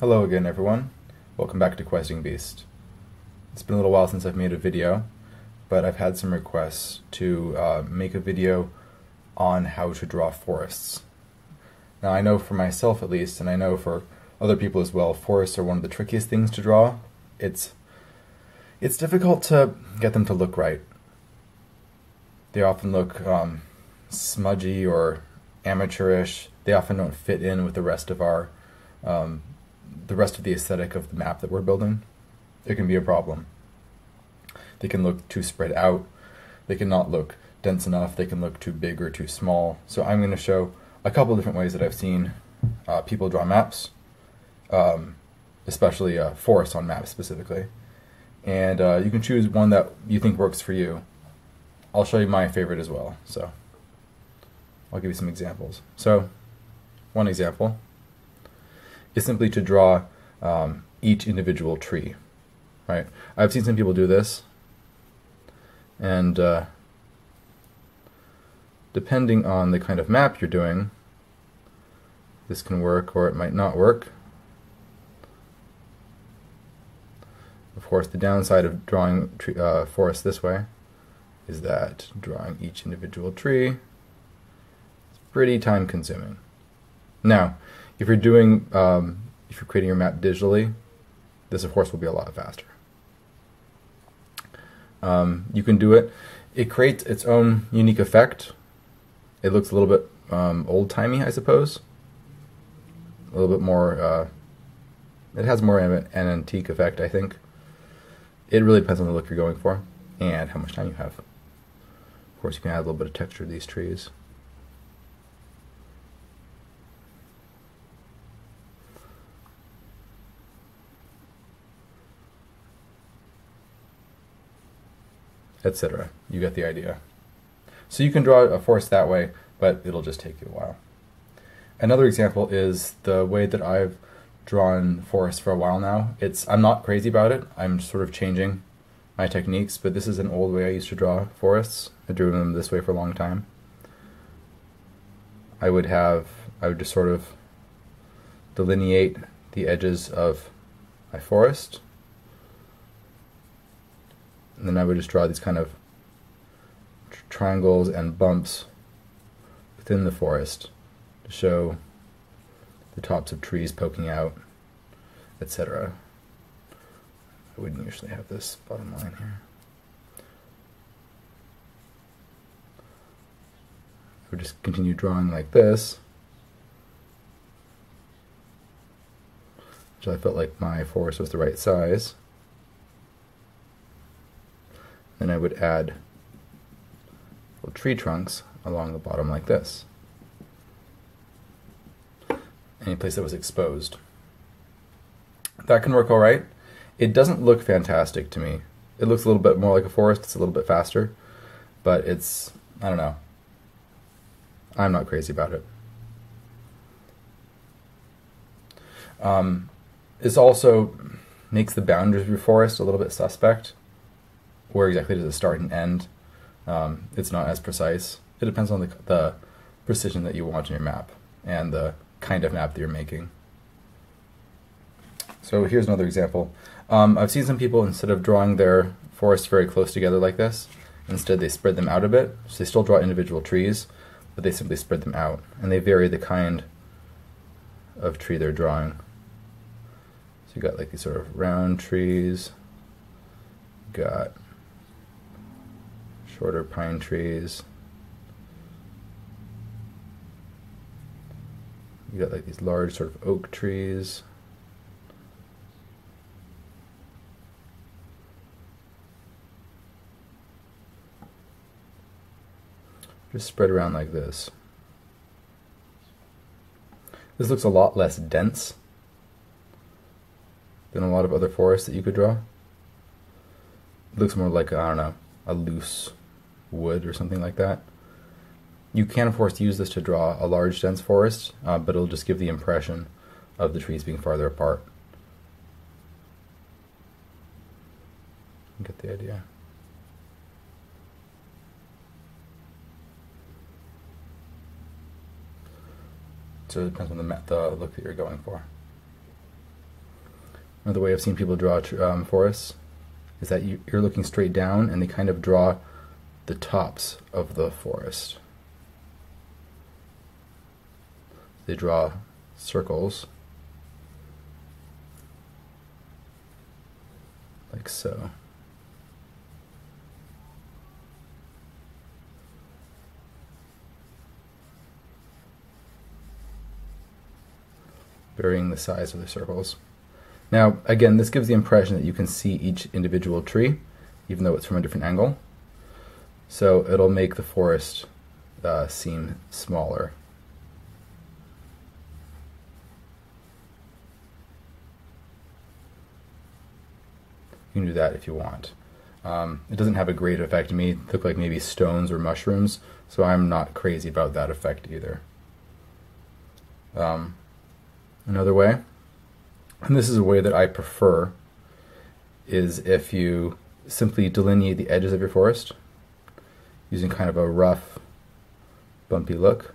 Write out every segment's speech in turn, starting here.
Hello again everyone, welcome back to Questing Beast. It's been a little while since I've made a video, but I've had some requests to uh, make a video on how to draw forests. Now I know for myself at least, and I know for other people as well, forests are one of the trickiest things to draw. It's, it's difficult to get them to look right. They often look um, smudgy or amateurish. They often don't fit in with the rest of our um, the rest of the aesthetic of the map that we're building. It can be a problem. They can look too spread out. They can not look dense enough. They can look too big or too small. So I'm going to show a couple different ways that I've seen uh, people draw maps, um, especially uh, forests on maps specifically. And uh, you can choose one that you think works for you. I'll show you my favorite as well. So I'll give you some examples. So one example is simply to draw um, each individual tree, right? I've seen some people do this, and uh, depending on the kind of map you're doing, this can work or it might not work. Of course, the downside of drawing tree, uh, forest this way is that drawing each individual tree is pretty time consuming. Now, if you're doing, um, if you're creating your map digitally, this of course will be a lot faster. Um, you can do it. It creates its own unique effect. It looks a little bit um, old-timey, I suppose. A little bit more, uh, it has more an antique effect, I think. It really depends on the look you're going for and how much time you have. Of course, you can add a little bit of texture to these trees. Etc. You get the idea. So you can draw a forest that way, but it'll just take you a while. Another example is the way that I've drawn forests for a while now. It's I'm not crazy about it. I'm sort of changing my techniques, but this is an old way I used to draw forests. I drew them this way for a long time. I would have I would just sort of delineate the edges of my forest and then I would just draw these kind of tr triangles and bumps within the forest to show the tops of trees poking out, etc. I wouldn't usually have this bottom line here. I would just continue drawing like this. Until I felt like my forest was the right size. Then I would add little tree trunks along the bottom like this. Any place that was exposed. That can work all right. It doesn't look fantastic to me. It looks a little bit more like a forest. It's a little bit faster, but it's, I don't know. I'm not crazy about it. Um, this also makes the boundaries of your forest a little bit suspect where exactly does it start and end. Um, it's not as precise. It depends on the, the precision that you want in your map and the kind of map that you're making. So here's another example. Um, I've seen some people, instead of drawing their forests very close together like this, instead they spread them out a bit. So they still draw individual trees, but they simply spread them out. And they vary the kind of tree they're drawing. So you got like these sort of round trees, got shorter pine trees. You got like these large sort of oak trees. Just spread around like this. This looks a lot less dense than a lot of other forests that you could draw. It looks more like, I don't know, a loose wood or something like that. You can, of course, use this to draw a large, dense forest, uh, but it'll just give the impression of the trees being farther apart. Get the idea. So it depends on the, the look that you're going for. Another way I've seen people draw um, forests is that you, you're looking straight down and they kind of draw the tops of the forest. They draw circles like so. varying the size of the circles. Now, again, this gives the impression that you can see each individual tree, even though it's from a different angle. So it'll make the forest uh, seem smaller. You can do that if you want. Um, it doesn't have a great effect to me. It look like maybe stones or mushrooms, so I'm not crazy about that effect either. Um, another way, and this is a way that I prefer, is if you simply delineate the edges of your forest using kind of a rough, bumpy look.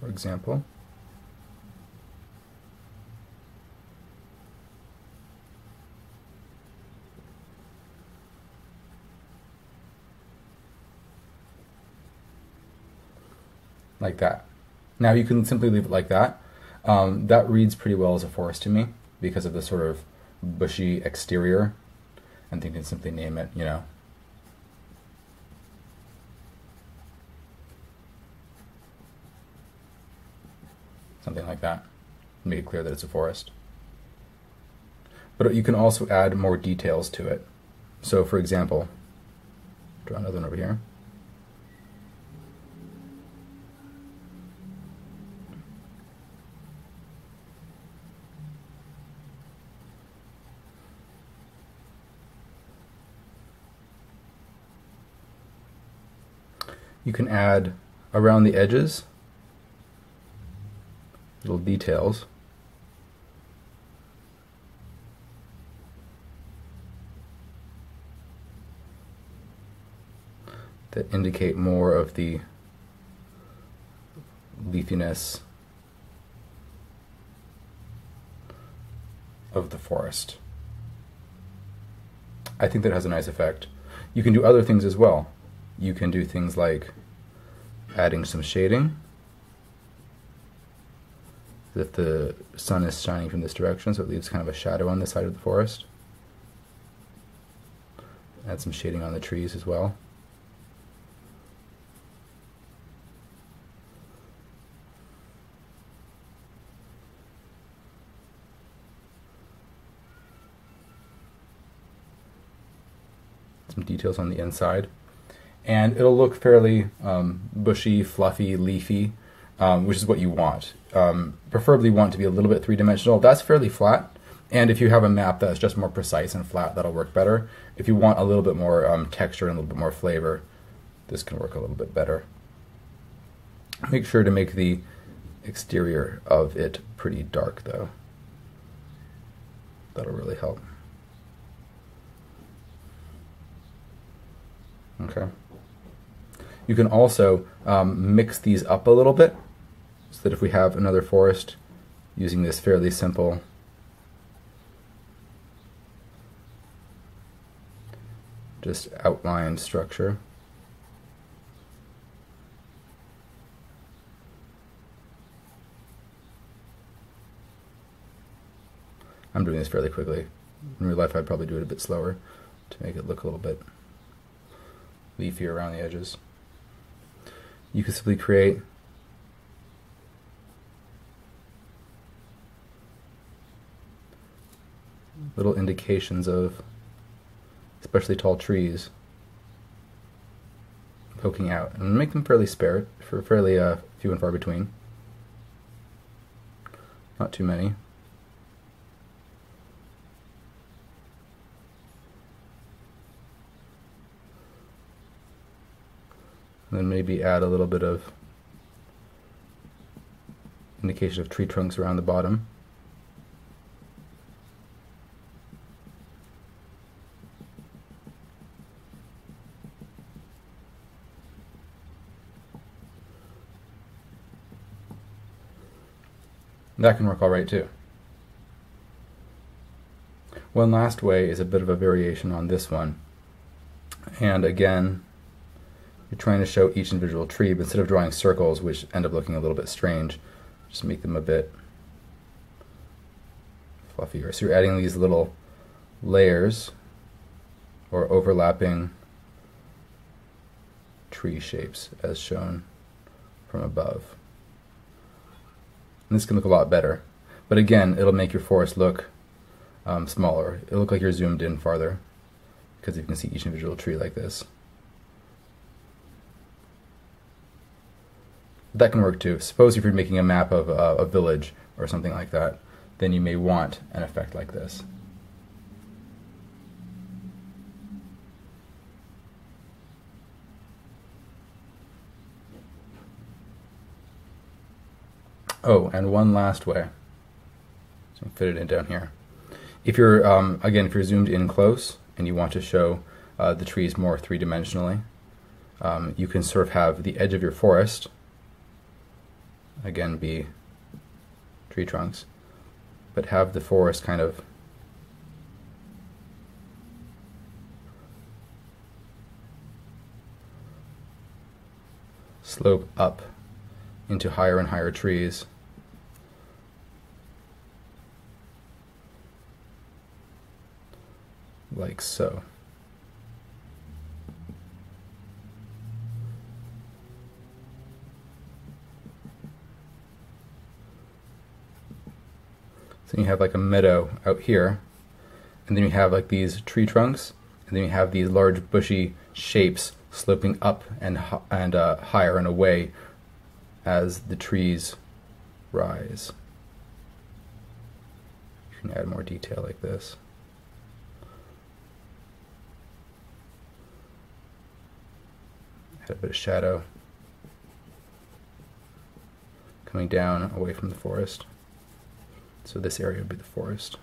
For example, like that. Now you can simply leave it like that. Um, that reads pretty well as a forest to me because of the sort of bushy exterior. And you can simply name it, you know. Something like that. Make it clear that it's a forest. But you can also add more details to it. So for example, draw another one over here. You can add around the edges little details that indicate more of the leafiness of the forest. I think that has a nice effect. You can do other things as well you can do things like adding some shading. If the sun is shining from this direction so it leaves kind of a shadow on the side of the forest. Add some shading on the trees as well. Some details on the inside and it'll look fairly um, bushy, fluffy, leafy, um, which is what you want. Um, preferably want to be a little bit three-dimensional. That's fairly flat, and if you have a map that's just more precise and flat, that'll work better. If you want a little bit more um, texture and a little bit more flavor, this can work a little bit better. Make sure to make the exterior of it pretty dark, though. That'll really help. Okay. You can also um, mix these up a little bit so that if we have another forest using this fairly simple just outline structure. I'm doing this fairly quickly. In real life I'd probably do it a bit slower to make it look a little bit leafier around the edges you can simply create. Little indications of especially tall trees poking out and make them fairly spare for fairly uh, few and far between. Not too many maybe add a little bit of indication of tree trunks around the bottom. That can work all right too. One last way is a bit of a variation on this one. And again, you're trying to show each individual tree, but instead of drawing circles, which end up looking a little bit strange, just make them a bit fluffier. So you're adding these little layers or overlapping tree shapes as shown from above. And this can look a lot better. But again, it'll make your forest look um, smaller. It'll look like you're zoomed in farther because you can see each individual tree like this. That can work too. Suppose if you're making a map of a village or something like that, then you may want an effect like this. Oh, and one last way. So fit it in down here. If you're, um, again, if you're zoomed in close and you want to show uh, the trees more three-dimensionally, um, you can sort of have the edge of your forest, again, be tree trunks, but have the forest kind of slope up into higher and higher trees. Like so. So you have like a meadow out here, and then you have like these tree trunks, and then you have these large bushy shapes sloping up and and uh, higher and away as the trees rise. You can add more detail like this. Add a bit of shadow coming down away from the forest. So this area would be the forest.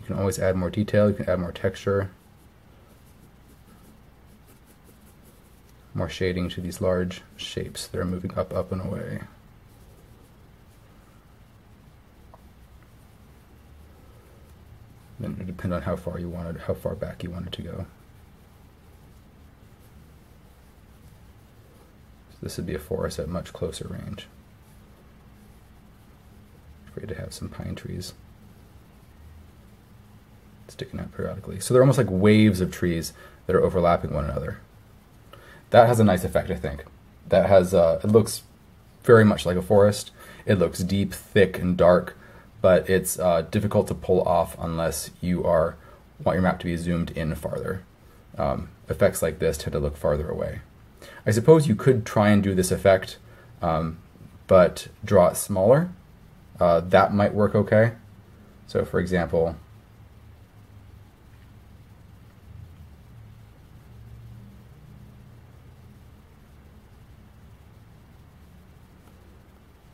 You can always add more detail, you can add more texture. more shading to these large shapes that are moving up, up, and away. Then it depend on how far you wanted, how far back you wanted to go. So this would be a forest at much closer range. Afraid to have some pine trees sticking out periodically. So they're almost like waves of trees that are overlapping one another that has a nice effect, I think. That has, uh, it looks very much like a forest. It looks deep, thick, and dark, but it's uh, difficult to pull off unless you are want your map to be zoomed in farther. Um, effects like this tend to look farther away. I suppose you could try and do this effect, um, but draw it smaller. Uh, that might work okay. So for example,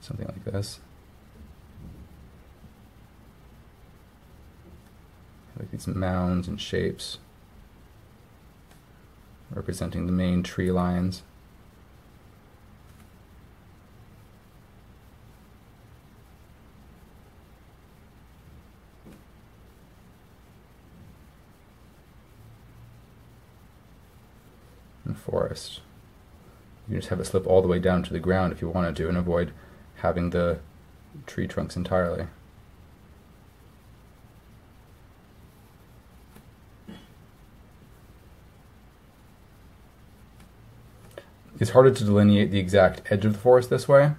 something like this. Like these mounds and shapes representing the main tree lines. and forest. You just have it slip all the way down to the ground if you wanted to and avoid having the tree trunks entirely. It's harder to delineate the exact edge of the forest this way.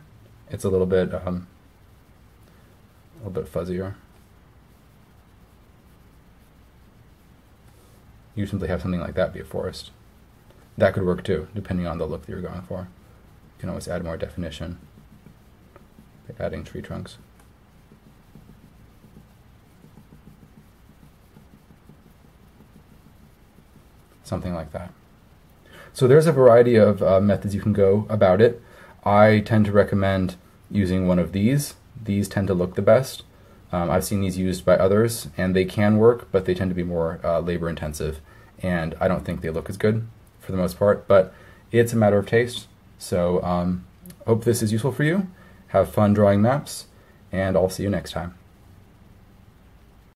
It's a little bit um, a little bit fuzzier. You simply have something like that be a forest. That could work too, depending on the look that you're going for. You can always add more definition by adding tree trunks. Something like that. So there's a variety of uh, methods you can go about it. I tend to recommend using one of these. These tend to look the best. Um, I've seen these used by others, and they can work, but they tend to be more uh, labor intensive, and I don't think they look as good for the most part, but it's a matter of taste. So um, hope this is useful for you have fun drawing maps, and I'll see you next time.